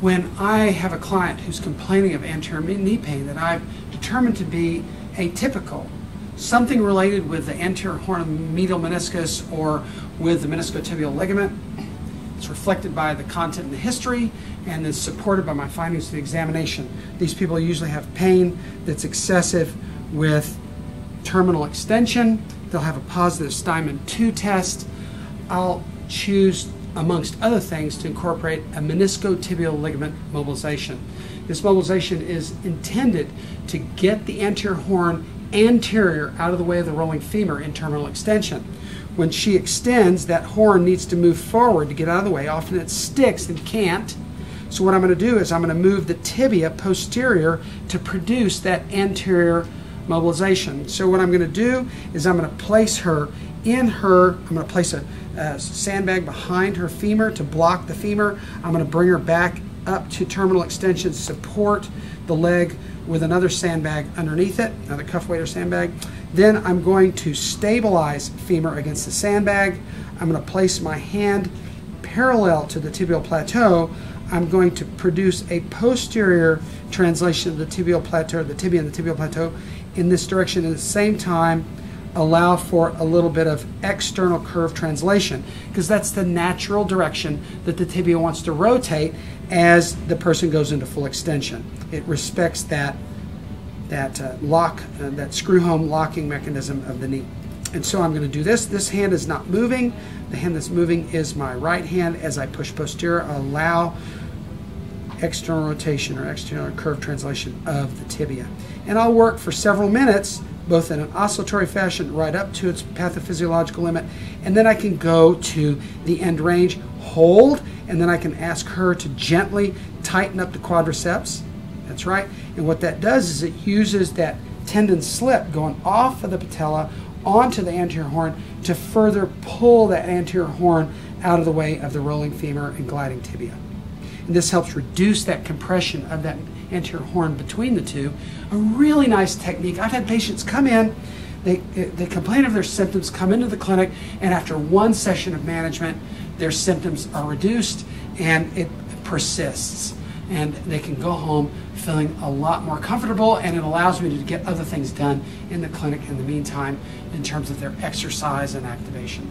when I have a client who's complaining of anterior knee pain that I've determined to be atypical, something related with the anterior horn of medial meniscus or with the meniscotibial ligament, it's reflected by the content in the history and is supported by my findings of the examination. These people usually have pain that's excessive with terminal extension. They'll have a positive Steinmann 2 test. I'll choose, amongst other things, to incorporate a meniscotibial ligament mobilization. This mobilization is intended to get the anterior horn anterior out of the way of the rolling femur in terminal extension when she extends, that horn needs to move forward to get out of the way. Often it sticks and can't. So what I'm going to do is I'm going to move the tibia posterior to produce that anterior mobilization. So what I'm going to do is I'm going to place her in her, I'm going to place a, a sandbag behind her femur to block the femur. I'm going to bring her back up to terminal extension, support the leg with another sandbag underneath it, another cuff weight or sandbag. Then I'm going to stabilize femur against the sandbag. I'm going to place my hand parallel to the tibial plateau. I'm going to produce a posterior translation of the tibial plateau, the tibia and the tibial plateau in this direction at the same time allow for a little bit of external curve translation because that's the natural direction that the tibia wants to rotate as the person goes into full extension. It respects that that uh, lock, uh, that screw home locking mechanism of the knee. And so I'm going to do this. This hand is not moving. The hand that's moving is my right hand. As I push posterior, allow external rotation or external curve translation of the tibia. And I'll work for several minutes, both in an oscillatory fashion right up to its pathophysiological limit, and then I can go to the end range, hold, and then I can ask her to gently tighten up the quadriceps that's right. And what that does is it uses that tendon slip going off of the patella onto the anterior horn to further pull that anterior horn out of the way of the rolling femur and gliding tibia. And this helps reduce that compression of that anterior horn between the two. A really nice technique. I've had patients come in, they, they complain of their symptoms, come into the clinic, and after one session of management, their symptoms are reduced and it persists and they can go home feeling a lot more comfortable and it allows me to get other things done in the clinic in the meantime in terms of their exercise and activation.